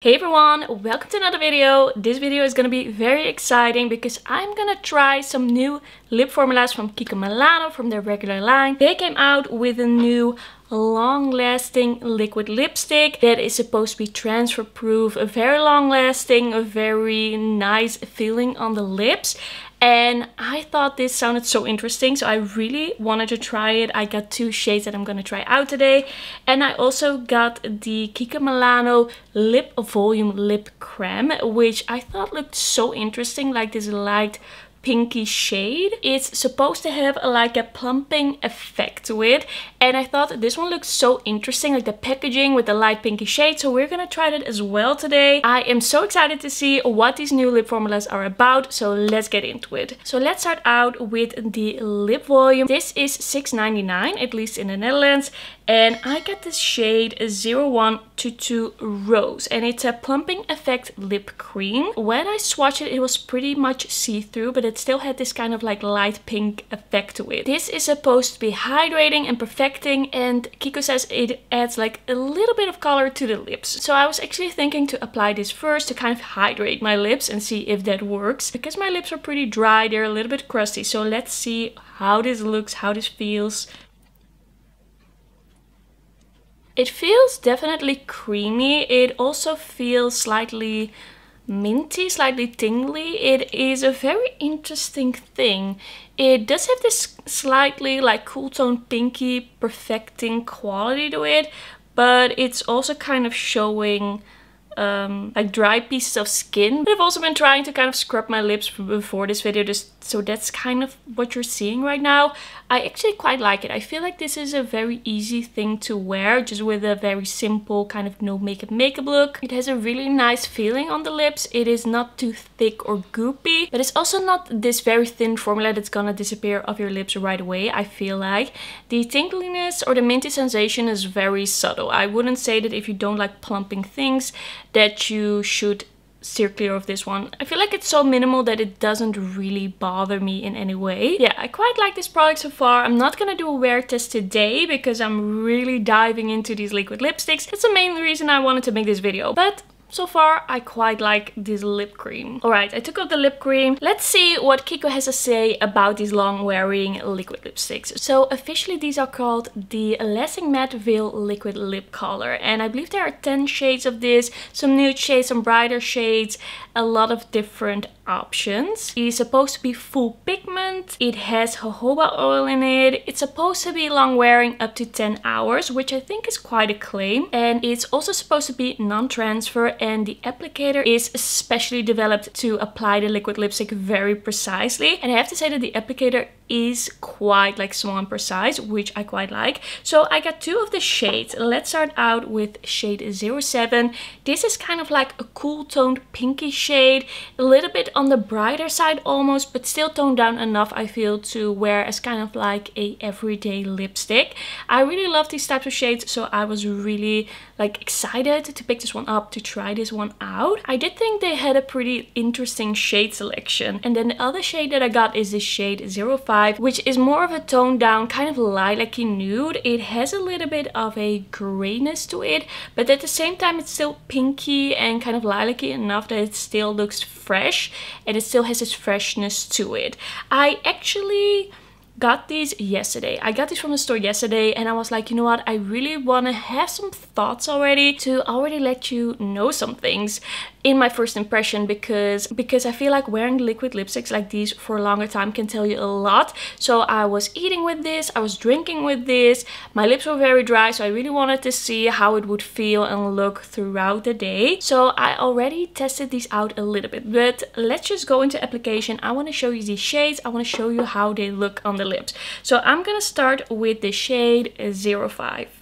Hey everyone, welcome to another video. This video is gonna be very exciting because I'm gonna try some new lip formulas from Kiko Milano from their regular line. They came out with a new long-lasting liquid lipstick that is supposed to be transfer proof, a very long-lasting, a very nice feeling on the lips. And I thought this sounded so interesting so I really wanted to try it. I got two shades that I'm gonna try out today. And I also got the Kiko Milano Lip Volume Lip Creme which I thought looked so interesting like this light pinky shade. It's supposed to have like a plumping effect to it. And I thought this one looks so interesting, like the packaging with the light pinky shade. So we're gonna try that as well today. I am so excited to see what these new lip formulas are about. So let's get into it. So let's start out with the lip volume. This is $6.99, at least in the Netherlands and I got this shade 0122 Rose and it's a plumping effect lip cream. When I swatched it, it was pretty much see-through but it still had this kind of like light pink effect to it. This is supposed to be hydrating and perfecting and Kiko says it adds like a little bit of color to the lips. So I was actually thinking to apply this first to kind of hydrate my lips and see if that works. Because my lips are pretty dry, they're a little bit crusty. So let's see how this looks, how this feels. It feels definitely creamy. It also feels slightly minty, slightly tingly. It is a very interesting thing. It does have this slightly like cool tone pinky perfecting quality to it, but it's also kind of showing um, like dry pieces of skin. But I've also been trying to kind of scrub my lips before this video, just so that's kind of what you're seeing right now. I actually quite like it. I feel like this is a very easy thing to wear, just with a very simple kind of no makeup makeup look. It has a really nice feeling on the lips. It is not too thick or goopy, but it's also not this very thin formula that's gonna disappear off your lips right away, I feel like. The tingliness or the minty sensation is very subtle. I wouldn't say that if you don't like plumping things, that you should steer clear of this one. I feel like it's so minimal that it doesn't really bother me in any way. Yeah, I quite like this product so far. I'm not gonna do a wear test today because I'm really diving into these liquid lipsticks. That's the main reason I wanted to make this video. But so far, I quite like this lip cream. Alright, I took off the lip cream. Let's see what Kiko has to say about these long wearing liquid lipsticks. So officially these are called the Lasting Matte Liquid Lip Color. And I believe there are 10 shades of this, some nude shades, some brighter shades, a lot of different options. It is supposed to be full pigment. It has jojoba oil in it. It's supposed to be long wearing up to 10 hours, which I think is quite a claim. And it's also supposed to be non-transfer and the applicator is especially developed to apply the liquid lipstick very precisely. And I have to say that the applicator is quite like small and precise, which I quite like. So I got two of the shades. Let's start out with shade 07. This is kind of like a cool toned pinky shade, a little bit on the brighter side almost, but still toned down enough I feel to wear as kind of like a everyday lipstick. I really love these types of shades, so I was really like excited to pick this one up, to try this one out. I did think they had a pretty interesting shade selection. And then the other shade that I got is the shade 05 which is more of a toned down kind of lilac-y nude. It has a little bit of a grayness to it, but at the same time it's still pinky and kind of lilac-y enough that it still looks fresh and it still has its freshness to it. I actually got these yesterday. I got these from the store yesterday and I was like, you know what, I really want to have some thoughts already to already let you know some things in my first impression because because I feel like wearing liquid lipsticks like these for a longer time can tell you a lot. So I was eating with this, I was drinking with this, my lips were very dry so I really wanted to see how it would feel and look throughout the day. So I already tested these out a little bit but let's just go into application. I want to show you these shades, I want to show you how they look on the lips. So I'm gonna start with the shade 05.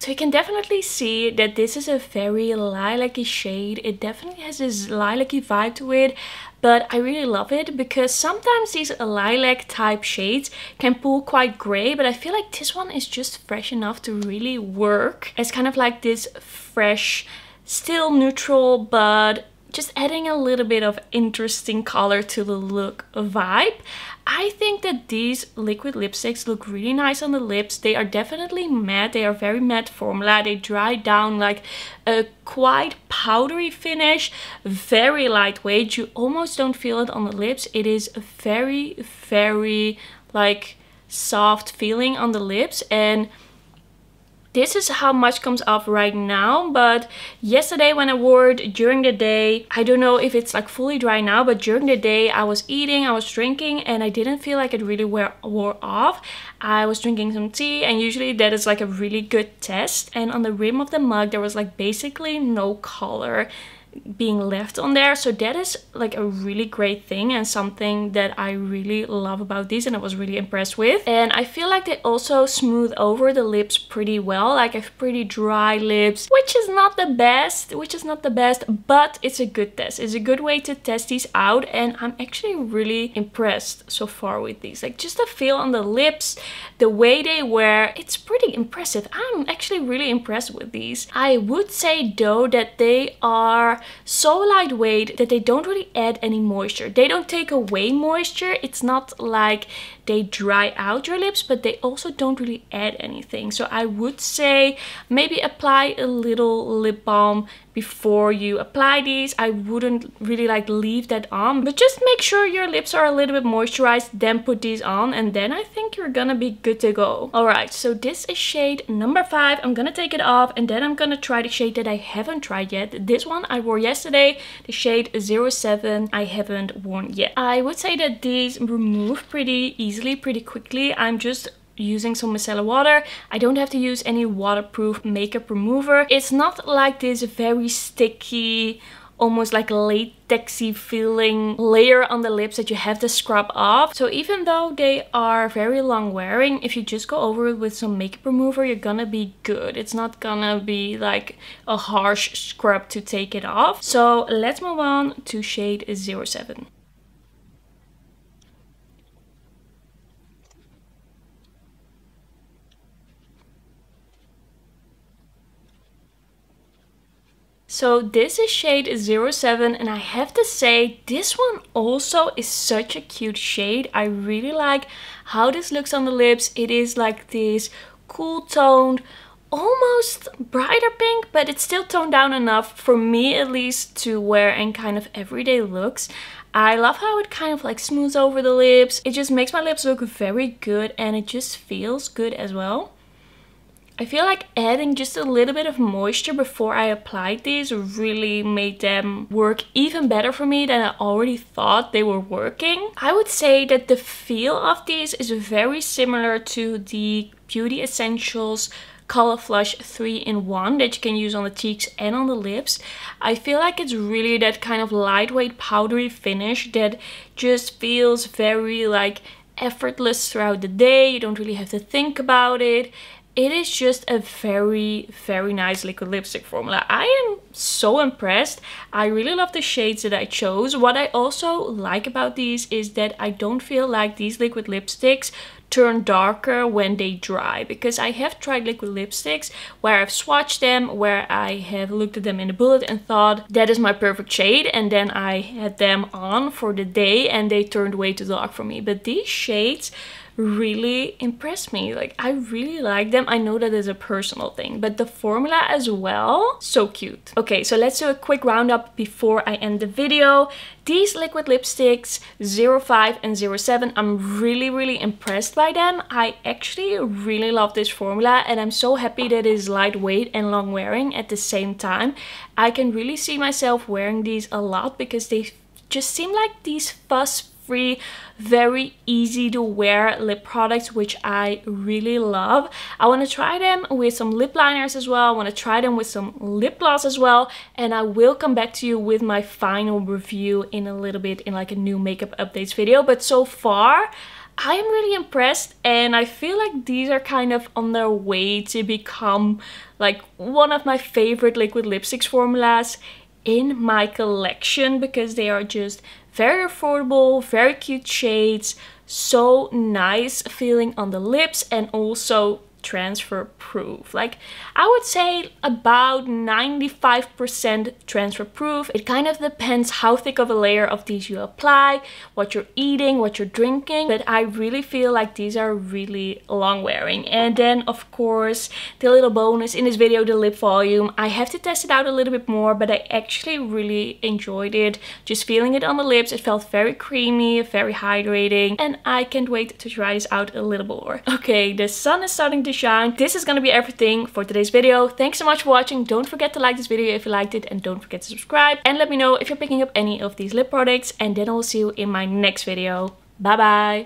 So you can definitely see that this is a very lilac-y shade. It definitely has this lilac-y vibe to it, but I really love it because sometimes these lilac type shades can pull quite gray, but I feel like this one is just fresh enough to really work. It's kind of like this fresh, still neutral, but just adding a little bit of interesting color to the look vibe. I think that these liquid lipsticks look really nice on the lips. They are definitely matte. They are very matte formula. They dry down like a quite powdery finish. Very lightweight. You almost don't feel it on the lips. It is a very, very like soft feeling on the lips and this is how much comes off right now but yesterday when I wore it during the day I don't know if it's like fully dry now but during the day I was eating I was drinking and I didn't feel like it really wore, wore off. I was drinking some tea and usually that is like a really good test and on the rim of the mug there was like basically no color being left on there. So that is like a really great thing and something that I really love about these and I was really impressed with. And I feel like they also smooth over the lips pretty well like I have pretty dry lips which is not the best which is not the best but it's a good test. It's a good way to test these out and I'm actually really impressed so far with these. Like just the feel on the lips the way they wear it's pretty impressive. I'm actually really impressed with these. I would say though that they are so lightweight that they don't really add any moisture. They don't take away moisture. It's not like they dry out your lips, but they also don't really add anything. So I would say maybe apply a little lip balm before you apply these. I wouldn't really like leave that on, but just make sure your lips are a little bit moisturized, then put these on, and then I think you're gonna be good to go. Alright, so this is shade number five. I'm gonna take it off, and then I'm gonna try the shade that I haven't tried yet. This one I wore yesterday, the shade 07, I haven't worn yet. I would say that these remove pretty easily, pretty quickly. I'm just using some micellar water. I don't have to use any waterproof makeup remover. It's not like this very sticky almost like latexy feeling layer on the lips that you have to scrub off. So even though they are very long wearing, if you just go over it with some makeup remover, you're gonna be good. It's not gonna be like a harsh scrub to take it off. So let's move on to shade 07. So this is shade 07 and I have to say this one also is such a cute shade. I really like how this looks on the lips. It is like this cool toned, almost brighter pink, but it's still toned down enough for me at least to wear in kind of everyday looks. I love how it kind of like smooths over the lips. It just makes my lips look very good and it just feels good as well. I feel like adding just a little bit of moisture before I applied these really made them work even better for me than I already thought they were working. I would say that the feel of these is very similar to the Beauty Essentials Color Flush 3-in-1 that you can use on the cheeks and on the lips. I feel like it's really that kind of lightweight powdery finish that just feels very like effortless throughout the day. You don't really have to think about it it is just a very, very nice liquid lipstick formula. I am so impressed. I really love the shades that I chose. What I also like about these is that I don't feel like these liquid lipsticks turn darker when they dry because I have tried liquid lipsticks where I've swatched them where I have looked at them in the bullet and thought that is my perfect shade and then I had them on for the day and they turned way too dark for me but these shades really impressed me. Like I really like them. I know that is a personal thing, but the formula as well, so cute. Okay, so let's do a quick roundup before I end the video. These liquid lipsticks 05 and 07, I'm really, really impressed by them. I actually really love this formula and I'm so happy that it is lightweight and long wearing at the same time. I can really see myself wearing these a lot because they just seem like these fuss free, very easy to wear lip products, which I really love. I want to try them with some lip liners as well. I want to try them with some lip gloss as well. And I will come back to you with my final review in a little bit in like a new makeup updates video. But so far, I am really impressed and I feel like these are kind of on their way to become like one of my favorite liquid lipsticks formulas in my collection because they are just very affordable, very cute shades, so nice feeling on the lips and also transfer proof. Like I would say about 95% transfer proof. It kind of depends how thick of a layer of these you apply, what you're eating, what you're drinking, but I really feel like these are really long wearing. And then of course, the little bonus in this video, the lip volume. I have to test it out a little bit more, but I actually really enjoyed it. Just feeling it on the lips, it felt very creamy, very hydrating, and I can't wait to try this out a little more. Okay, the sun is starting to shine. This is gonna be everything for today's video. Thanks so much for watching. Don't forget to like this video if you liked it and don't forget to subscribe. And let me know if you're picking up any of these lip products and then I'll see you in my next video. Bye bye!